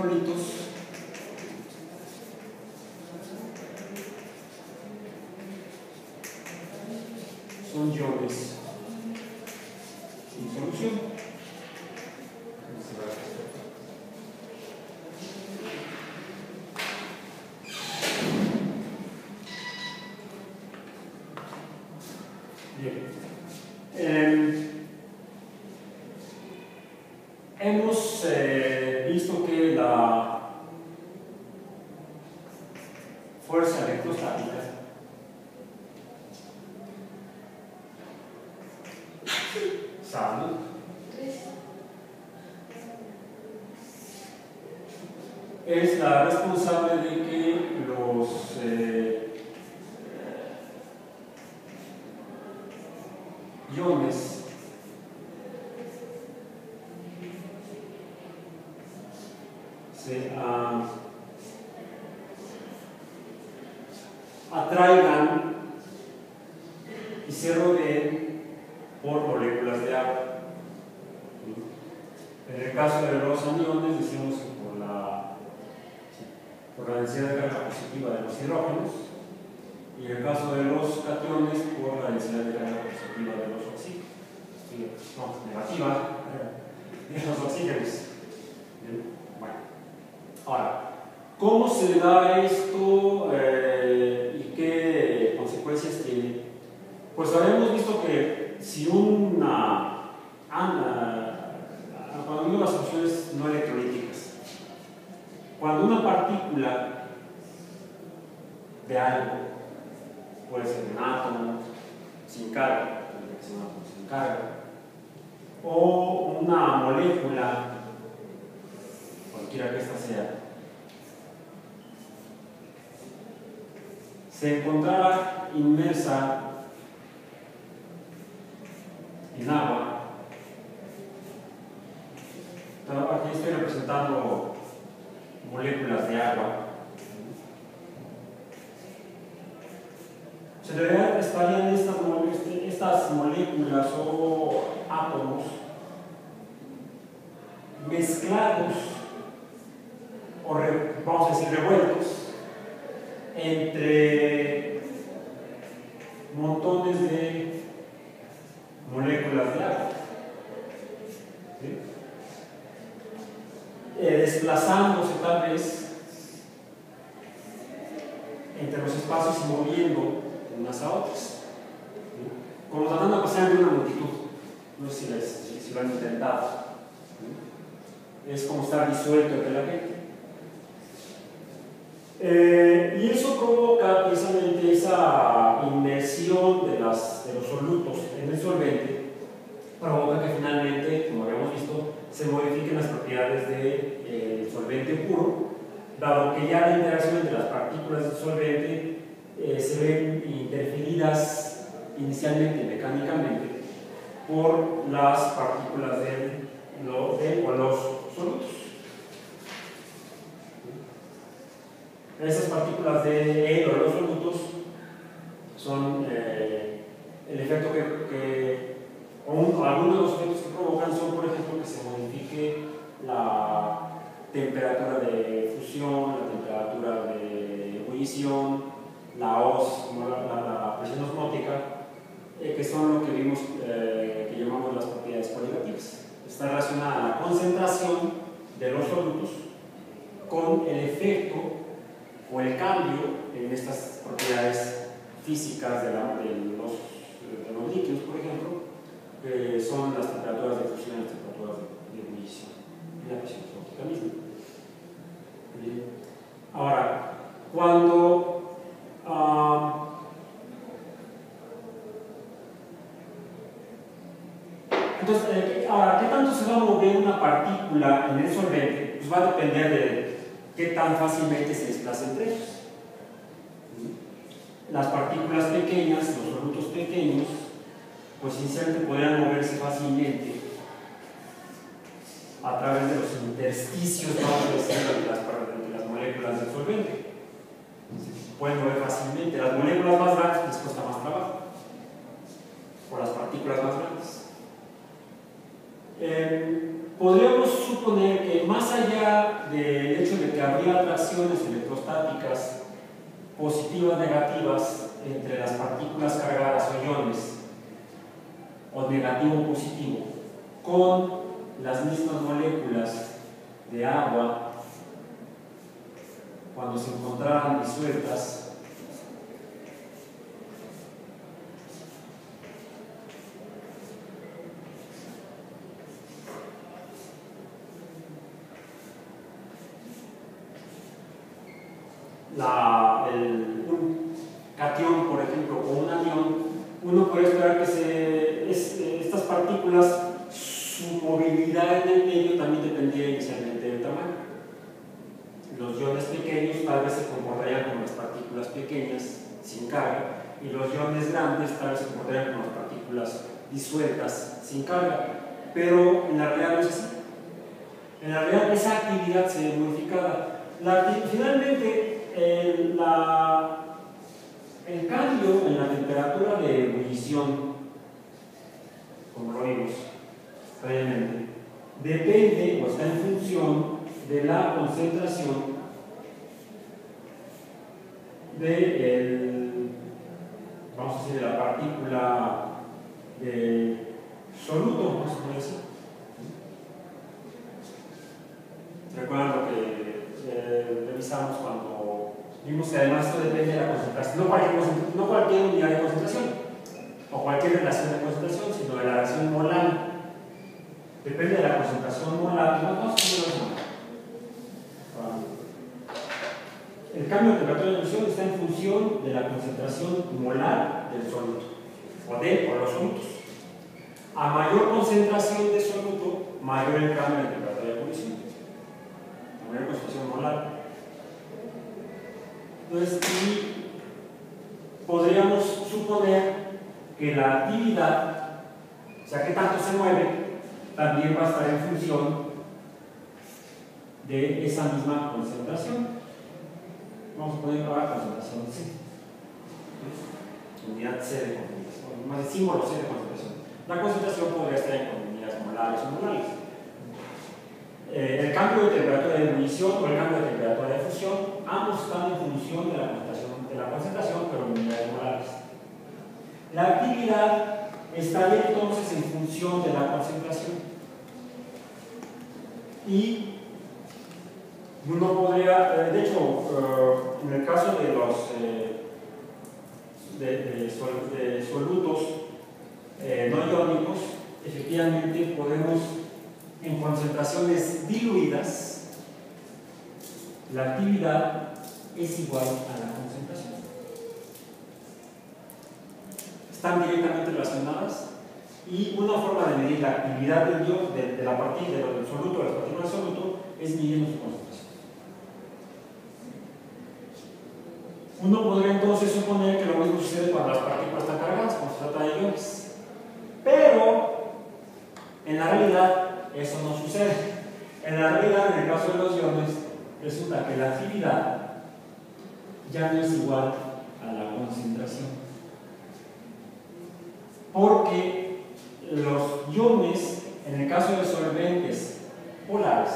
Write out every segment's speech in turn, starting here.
electrolitos son iones sin solución. Bien. Em, hemos eh, visto que la fuerza electrostática salud es la responsable de que los eh, iones se ah, atraigan y se rodeen por moléculas de agua. En el caso de los aniones, decimos que por la, por la densidad de carga positiva de los hidrógenos, y en el caso de los cationes, por la densidad de carga positiva de los oxígenos. No, negativa de los oxígenos. Bueno, ahora, ¿cómo se da esto eh, y qué consecuencias tiene? Pues habíamos visto que si una, ah, cuando digo las soluciones no electrolíticas, cuando una partícula de algo, puede ser un átomo sin carga, sin carga, o una molécula, cualquiera que ésta sea, se encontrara inmersa en agua. Aquí estoy representando moléculas de agua. Se realidad estarían estas, estas moléculas o átomos mezclados o vamos a decir revueltos entre montones de moléculas de agua. ¿Sí? Eh, desplazándose tal vez entre los espacios y moviendo unas a otras. ¿Sí? Como tratando de pasar de una multitud. No sé si, les, si, si lo han intentado. ¿Sí? Es como estar disuelto entre la gente. Eh, y eso provoca precisamente esa inmersión de, las, de los solutos en el solvente, provoca que finalmente, como habíamos visto, se modifiquen las propiedades del de, eh, solvente puro, dado que ya la interacción entre las partículas del solvente eh, se ven interferidas inicialmente mecánicamente por las partículas de, lo, de o los solutos. Esas partículas de él o los solutos son eh, el efecto que, o un, algunos de los efectos que provocan son, por ejemplo, que se modifique la temperatura de fusión, la temperatura de ebullición, la como la, la, presión osmótica, eh, que son lo que vimos, eh, que llamamos las propiedades coligativas. Está relacionada a la concentración de los solutos con el efecto o el cambio en estas propiedades físicas de, los, de los, líquidos, por ejemplo, que son las temperaturas de fusión y las temperaturas de ebullición Ahora, cuando uh, entonces, eh, ahora, ¿qué tanto se va a mover una partícula en el solvente? Pues va a depender de qué tan fácilmente se desplaza entre ellos. Las partículas pequeñas, los solutos pequeños, pues inicialmente podrían moverse fácilmente a través de los intersticios, vamos a de las, moléculas del solvente solvente. pueden ver fácilmente. Las moléculas más grandes les cuesta más trabajo. O las partículas más grandes. Eh, podríamos suponer que más allá del hecho de que habría atracciones electrostáticas positivas negativas entre las partículas cargadas o iones, o negativo positivo, con las mismas moléculas de agua cuando se encontraran disueltas la, el, un cation, por ejemplo, o un anión, uno puede esperar que se, estas partículas, su movilidad en el medio también dependía inicialmente del tamaño. Los iones pequeños tal vez se comportarían como las partículas pequeñas sin carga y los iones grandes tal vez se comportarían como las partículas disueltas sin carga. Pero en la realidad no es así. En la realidad esa actividad se ve modificada. Finalmente, el, el cambio en la temperatura de ebullición, como lo vimos previamente, depende o está en función de la concentración de el, vamos a decir, de la partícula de soluto, vamos a así. ¿Recuerdan lo que eh, revisamos cuando vimos que además esto depende de la concentración? No cualquier, no cualquier unidad de concentración o cualquier relación de concentración, sino de la relación molar. Depende de la concentración molar, no, no, El cambio de temperatura de emisión está en función de la concentración molar del soluto, o de o los solutos. A mayor concentración de soluto, mayor el cambio de temperatura de ebullición. Mayor concentración molar. Entonces, podríamos suponer que la actividad, o sea, que tanto se mueve, también va a estar en función de esa misma concentración. Vamos a poner ahora concentración C. Unidad C de concentración, más el símbolo C de concentración. La concentración podría estar en unidades molares o molares. Eh, el cambio de temperatura de ebullición o el cambio de temperatura de fusión, ambos están en función de la concentración, de la concentración pero en unidades molares. La actividad estaría entonces en función de la concentración. Y uno podría, eh, de hecho, eh, en el caso de los de, solutos no iónicos, efectivamente podemos, en concentraciones diluidas, la actividad es igual a la concentración. Están directamente relacionadas y una forma de medir la actividad del de, de la partícula, del soluto, de las partículas del soluto, es midiendo su concentración. Uno podría entonces suponer que lo mismo sucede cuando las partículas están cargadas, cuando se trata de iones. Pero, en la realidad, eso no sucede. En la realidad, en el caso de los iones, resulta que la actividad ya no es igual a la concentración. Porque los iones, en el caso de solventes polares,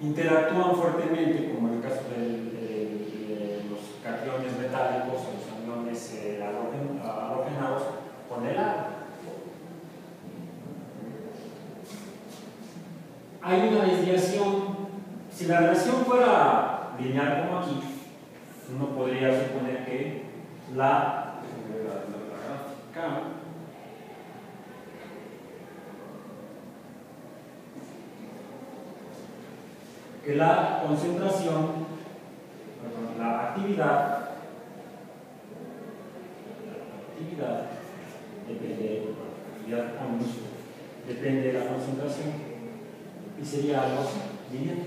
interactúan fuertemente, como en el caso del cationes metálicos o los aniones eh, halogenados con el agua. Hay una desviación. Si la relación fuera lineal como aquí, uno podría suponer que la, que la concentración la actividad, actividad depende, actividad depende de la concentración y sería algo lineal.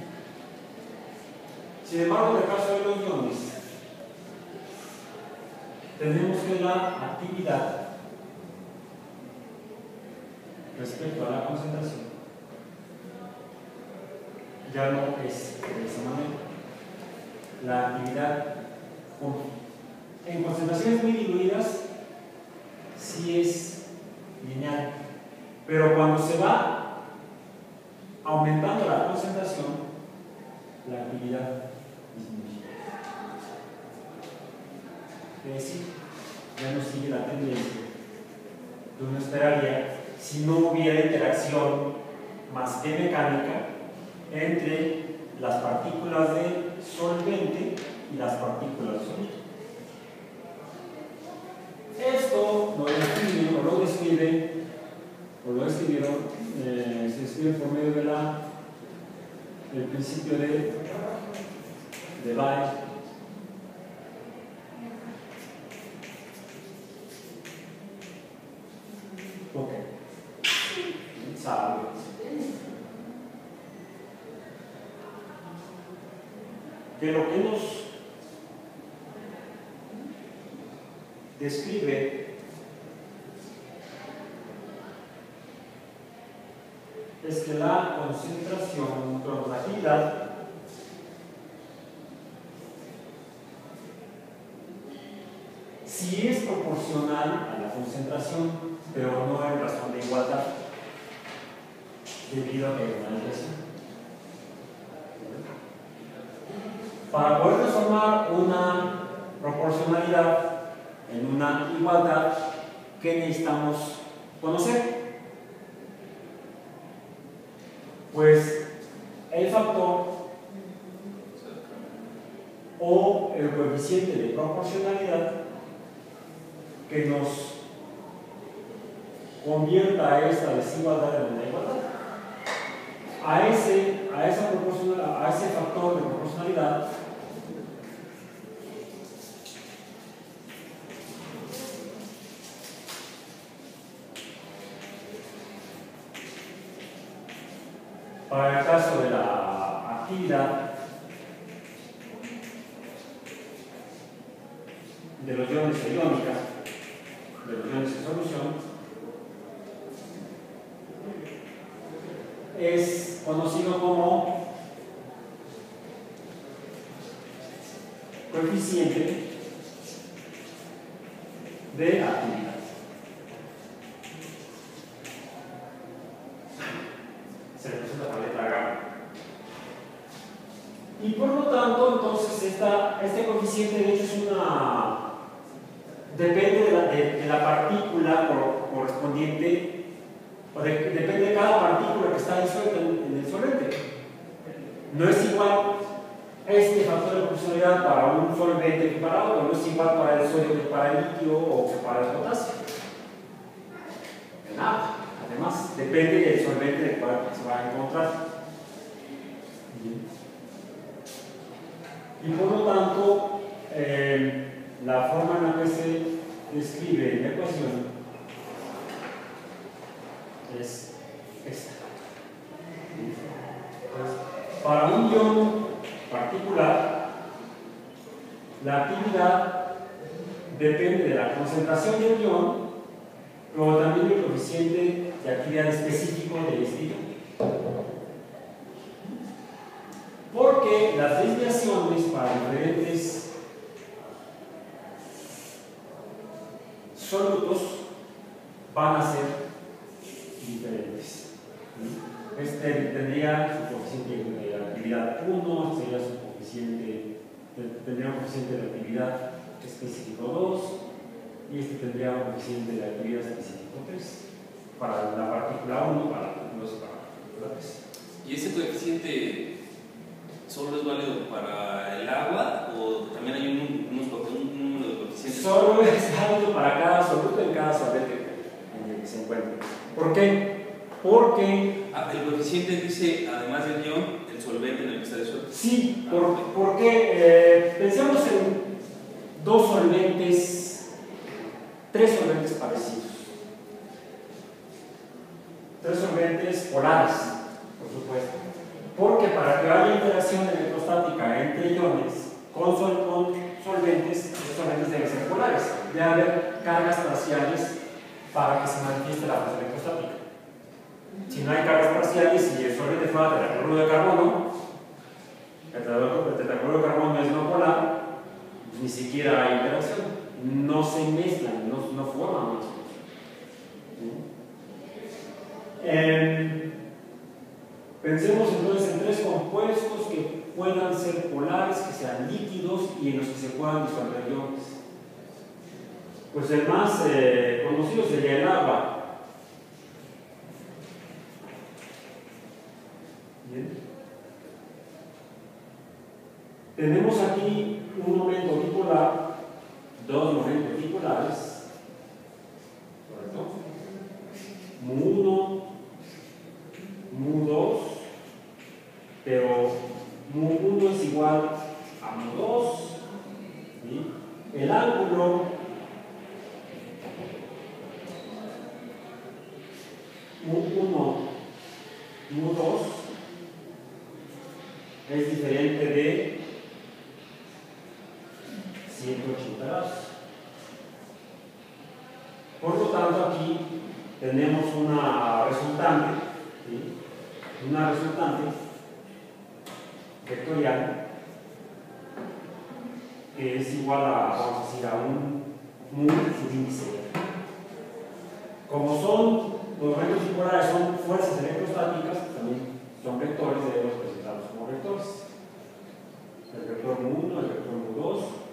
Sin embargo, en el caso de los iones, tenemos que la actividad respecto a la concentración ya no es de esa manera. La actividad en concentraciones muy diluidas sí es lineal, pero cuando se va aumentando la concentración, la actividad disminuye. Es decir, ya no sigue la tendencia que uno esperaría si no hubiera interacción más que mecánica entre las partículas de solvente y las partículas de sólido. Esto lo describe o lo describe o lo escribieron, eh, se escribe por medio de la, del principio de, de. Ok. Sabe. Que lo que nos describe es que la concentración, actividad sí es proporcional a la concentración, pero no en razón de igualdad, debido a que hay una. Para poder transformar una proporcionalidad en una igualdad, ¿qué necesitamos conocer? Pues el factor o el coeficiente de proporcionalidad que nos convierta esta desigualdad en una igualdad. A ese, a esa a ese factor de proporcionalidad Para el caso de la actividad de los iones iónica, de los iones en solución, es conocido como coeficiente de actividad. Se representa por letra gamma. Y por lo tanto, entonces, esta, este coeficiente de hecho es una. depende de la, de, de la partícula correspondiente, o de, depende de cada partícula que está disuelta en, en el solvente. No es igual para un solvente que para no es igual para el sodio que para el líquido o para el potasio. Nada. Además, depende del solvente del cual se va a encontrar. Y por lo tanto, eh, la forma en la que se describe la ecuación es esta. Para un ion particular, la actividad depende de la concentración del ion, pero también del coeficiente de actividad específico de este ion. Porque las desviaciones para diferentes solutos van a ser diferentes. Este tendría su coeficiente de actividad 1, sería su coeficiente, tendría un coeficiente de actividad específico 2, y este tendría un coeficiente de actividad específico 3 para la partícula 1, para la partícula 2 para la partícula 3. ¿Y ese coeficiente solo es válido para el agua o también hay un, unos, un número de coeficientes? Solo es válido para cada soluto en cada solvente en el que se encuentre. ¿Por qué? Porque. Ah, el coeficiente dice, además del ion, el solvente en el que está disuelto. Sí, por, porque eh, pensemos en dos solventes, tres solventes parecidos. Tres solventes polares, por supuesto. Porque para que haya interacción electrostática entre iones con, sol, con solventes, los solventes deben ser polares. Debe haber cargas parciales para que se manifieste la fuerza electrostática. Si no hay cargas parciales y el solvente fuera de la cloruro de carbono, el tetracloruro de carbono es no polar, ni siquiera hay interacción. No se mezclan, no, no forman una eh, pensemos entonces en tres compuestos que puedan ser polares, que sean líquidos y en los que se puedan disolver iones. Pues el más eh, conocido sería el agua. Tenemos aquí un momento dipolar, dos momentos dipolares, ¿correcto? Mu1, Mu2, pero Mu1 es igual a Mu2, el ángulo Mu1, Mu2 es diferente de 180 grados. Por lo tanto, aquí tenemos una resultante, una resultante vectorial que es igual a, vamos a decir, a un mu índice. Como son los momentos circulares son fuerzas electrostáticas, también son vectores, debemos presentarlos como vectores. El vector mu1, el vector mu2,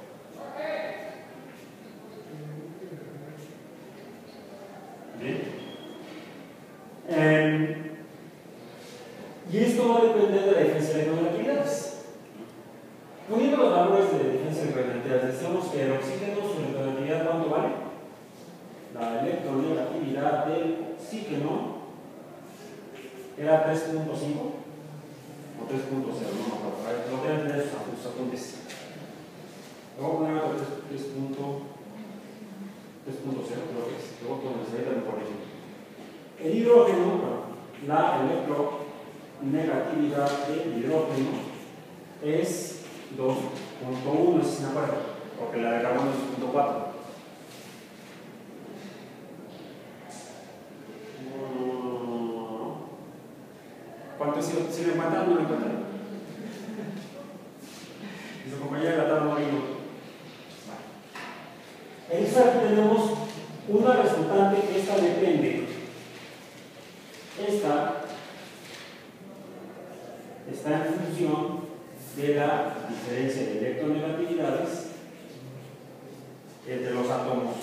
Eh, y esto va a depender de la diferencia de conectividades. Poniendo los valores de diferencia de conectividades, decíamos que el oxígeno, su electronegatividad, ¿cuánto vale? La electronegatividad del oxígeno era 3.5 o 3.0, no me acuerdo. Lo deben tener sus apuntes. Luego poner 3.0, creo que es. Luego con el hidrógeno, la electronegatividad del hidrógeno es 2.1, si acuerdo, porque la de carbono es 2.4. ¿Cuánto es? Si me encuentran, no me encuentran. Y su compañera la tabla no vino. Entonces aquí tenemos una resultante que esta depende esta está en función de la diferencia de electronegatividades entre los átomos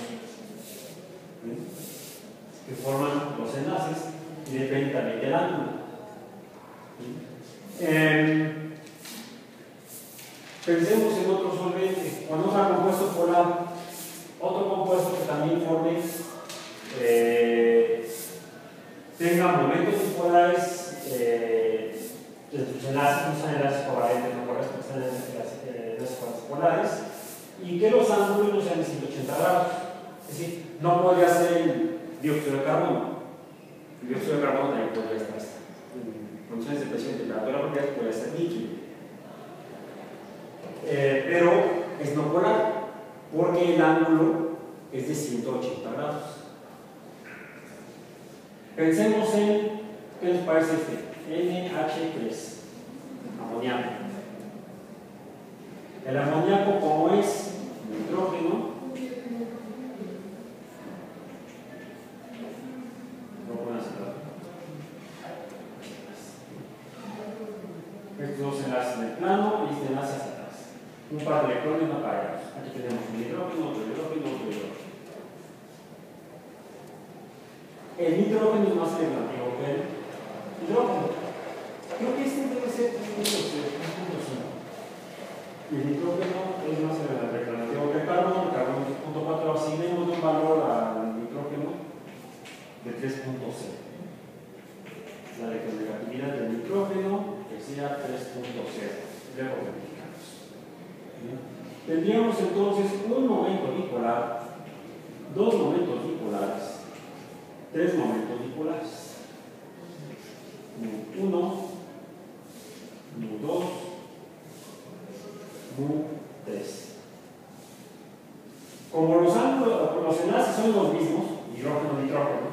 que forman los enlaces y depende también del ángulo. Eh, pensemos en otro solvente, cuando un compuesto polar, otro compuesto que también forme eh, tenga momentos dipolares, eh, enlaces, no son enlaces covalentes, no corresponden, son enlaces polares, y que los ángulos no sean de 180 grados. Es decir, no podría ser el dióxido de carbono. El dióxido de carbono también podría estar en condiciones de presión y temperatura porque puede ser líquido. Eh, pero es no polar, porque el ángulo es de 180 grados. Pensemos en, ¿qué les parece este? NH3, amoníaco. El amoníaco, como es nitrógeno, Estos dos enlaces en el plano y este enlace. Un par de electrones no parados. Aquí tenemos un hidrógeno, otro hidrógeno, otro hidrógeno. El nitrógeno es más negativo que el hidrógeno. Creo que este debe ser 3.5. Y el nitrógeno es más relativo que el carbono. El carbono es 3.4. Asignemos un valor al nitrógeno de 3.0. La negatividad del nitrógeno que sea 3.0. Luego verificamos. Tendríamos entonces un momento bipolar, dos momentos bipolares tres momentos dipolares. Mu 1, Mu 2, Mu 3. Como los, ángulos, los enlaces son los mismos, hidrógeno, nitrógeno,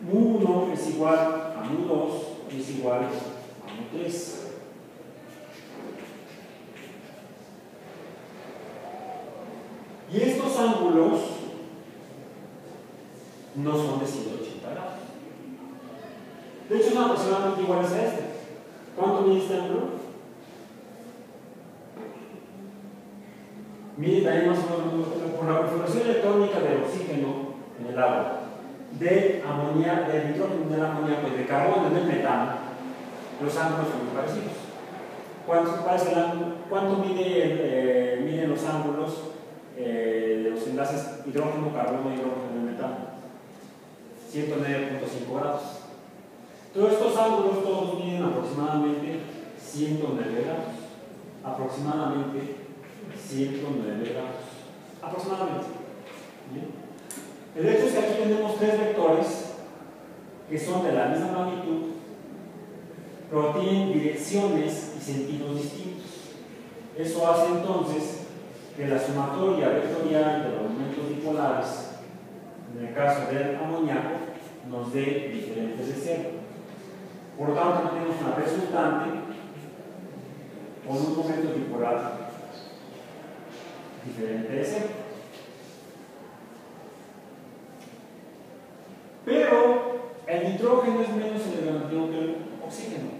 Mu 1 es igual a Mu 2 aquí es igual a 3. Y estos ángulos no son de 180 grados. De hecho, son aproximadamente iguales a este. ¿Cuánto mide este ángulo? Por la proliferación electrónica del oxígeno en el agua, de amoníaco, del nitrógeno del amoníaco y de carbono en el metano, los ángulos son muy parecidos. ¿Cuánto, mide, eh, miden los ángulos eh, de los enlaces hidrógeno, carbono hidrógeno en el metano? 109.5 grados. Todos estos ángulos todos miden aproximadamente 109 grados. Aproximadamente 109 grados. Aproximadamente. El hecho es que aquí tenemos tres vectores que son de la misma magnitud, pero tienen direcciones y sentidos distintos. Eso hace entonces que la sumatoria vectorial de los momentos dipolares, en el caso del amoníaco, nos dé diferentes de cero. Por lo tanto, tenemos una resultante con un momento dipolar diferente de cero. Pero el nitrógeno es menos elevado que el oxígeno.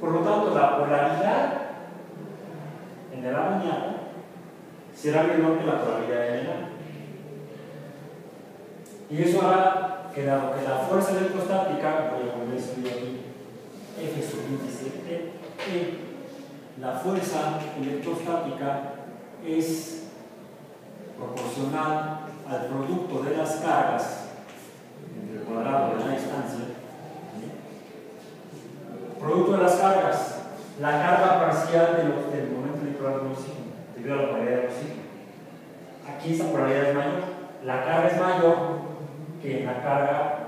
Por lo tanto, la polaridad en el amoníaco será menor que la polaridad en el agua. Y eso hará que la, que la fuerza electrostática, voy a poner aquí, F sub índice E, la fuerza electrostática es proporcional al producto de las cargas entre el cuadrado de la distancia. Producto de las cargas, la carga parcial del momento electoral del oxígeno, debido a la polaridad del oxígeno. Aquí esa polaridad es mayor. La carga es mayor que la carga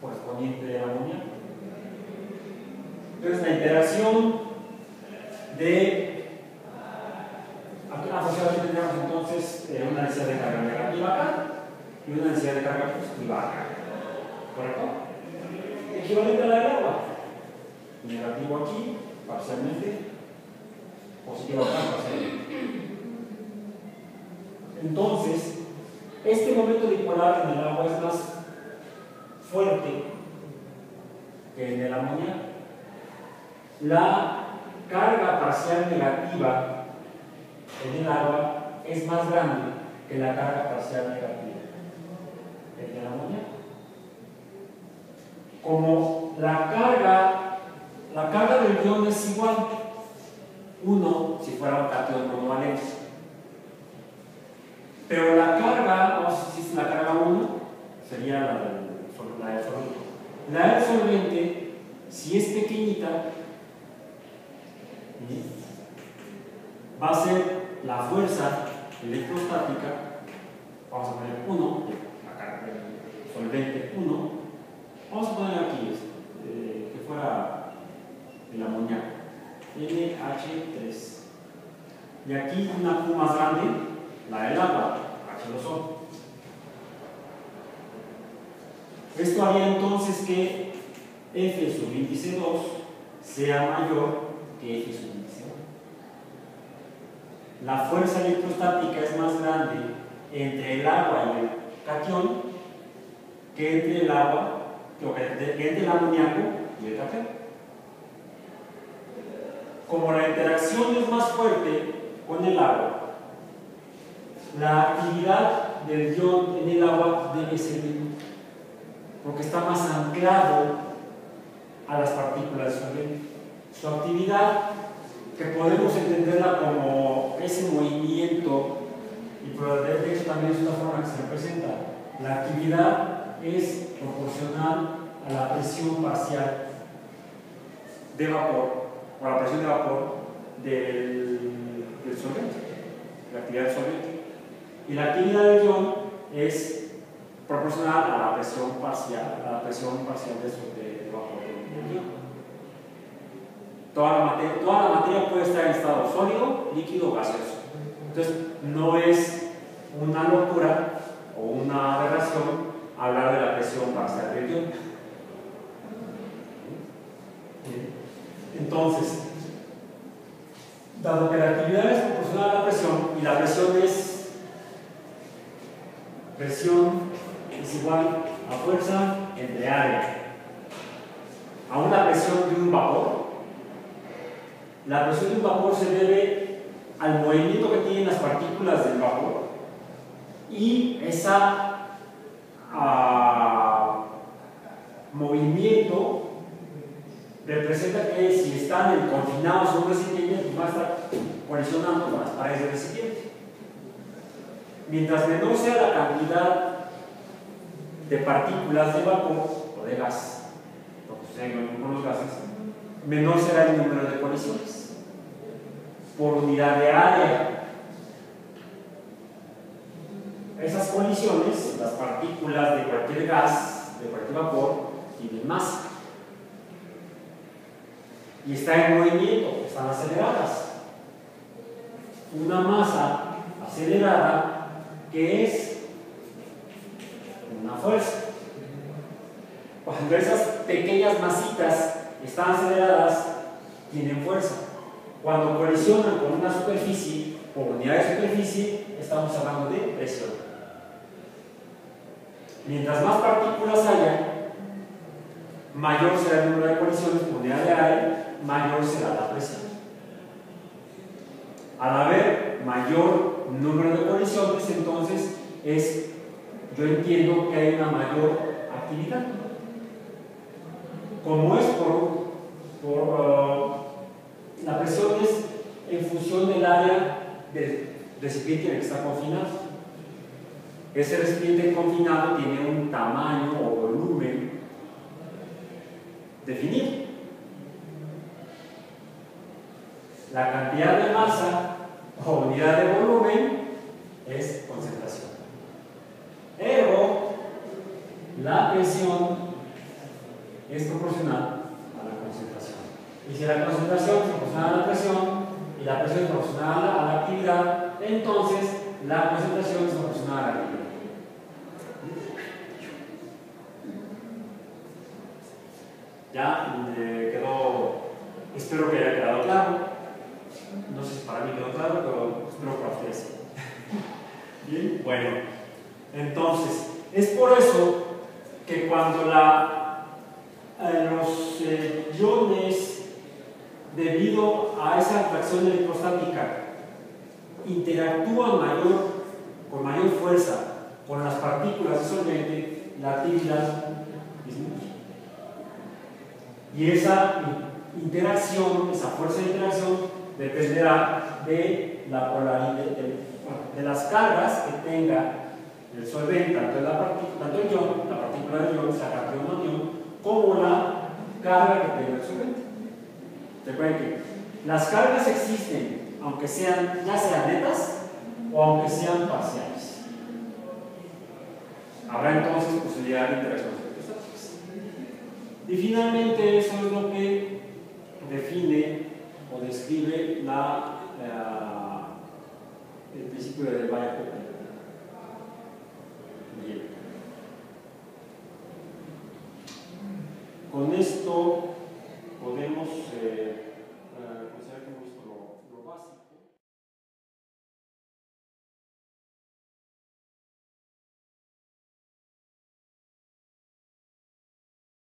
correspondiente de la amoníaco. Entonces la interacción de aquí tendríamos entonces eh, una densidad de carga negativa acá y una densidad de carga positiva acá. ¿Correcto? Equivalente a la del agua. Negativo aquí, parcialmente, positivo acá, parcialmente. Entonces, este momento dipolar en el agua es más fuerte que en el amoníaco. La carga parcial negativa en el agua es más grande que la carga parcial negativa en el amoníaco. Como la carga, la carga del ion es igual, 1 si fuera un cation monovalente. Pero la carga, vamos a decir la carga 1, sería la del, la del solvente. La del solvente, si es pequeñita, va a ser la fuerza electrostática, vamos a poner 1, acá el solvente 1, vamos a poner aquí eh, que fuera el amoníaco, NH3. Y aquí una Q más grande, la del agua, H2O. Esto haría entonces que F sub índice 2 sea mayor que F sub La fuerza electrostática es más grande entre el agua y el cation que entre el agua, que entre el amoníaco y el cation. Como la interacción es más fuerte con el agua, la actividad del ion en el agua debe ser menor, porque está más anclado a las partículas solventes su actividad, que podemos entenderla como ese movimiento, y por de hecho también es una forma que se representa, la actividad es proporcional a la presión parcial de vapor, o a la presión de vapor del, del solvente, la actividad del solvente. Y la actividad del ion es proporcional a la presión parcial, a la presión parcial de, de Toda la, materia, toda la materia puede estar en estado sólido, líquido o gaseoso. Entonces, no es una locura o una aberración hablar de la presión parcial del ion. Entonces, dado que la actividad es proporcional a la presión y la presión es presión es igual a fuerza entre área a una presión de un vapor, la presión de un vapor se debe al movimiento que tienen las partículas del vapor y esa uh, movimiento representa que si están confinados en un recipiente, pues va a estar colisionando con las paredes del recipiente. Mientras menor sea la cantidad de partículas de vapor o de gas, lo que con los gases, menor será el número de colisiones por unidad de área. Esas colisiones, las partículas de cualquier gas, de cualquier vapor, tienen masa y está en movimiento, están aceleradas. Una masa acelerada que es una fuerza. Cuando esas pequeñas masitas están aceleradas, tienen fuerza. Cuando colisionan con una superficie, o unidad de superficie, estamos hablando de presión. Mientras más partículas haya, mayor será el número de colisiones por unidad de aire mayor será la presión. Al haber mayor número de colisiones, entonces es, yo entiendo que hay una mayor actividad. Como es por, por uh, la presión es en función del área del recipiente en el que está confinado. Ese recipiente confinado tiene un tamaño o volumen definido. La cantidad de masa o unidad de volumen es concentración. Ergo, la presión es proporcional. Y si la concentración es proporcional a la presión y la presión es proporcional a la actividad, entonces la concentración es proporcional a la actividad. Ya eh, quedó, espero que haya quedado claro. No sé si para mí quedó claro, pero espero para ustedes. Bien, bueno. Entonces, es por eso que cuando la, eh, los eh, iones, debido a esa atracción electrostática, interactúan mayor, con mayor fuerza con las partículas de solvente, la actividad disminuye. Y esa interacción, esa fuerza de interacción, dependerá de, la polaridad, de, las cargas que tenga el solvente, tanto, la tanto el ion, la partícula del ion, sea catión o como la carga que tenga el solvente. Recuerden que las cargas existen, aunque sean, ya sean netas o aunque sean parciales. Habrá entonces posibilidad de interacción entre. Y finalmente eso es lo que define o describe la, eh, el principio de Bayer. Bien. Con esto podemos eh,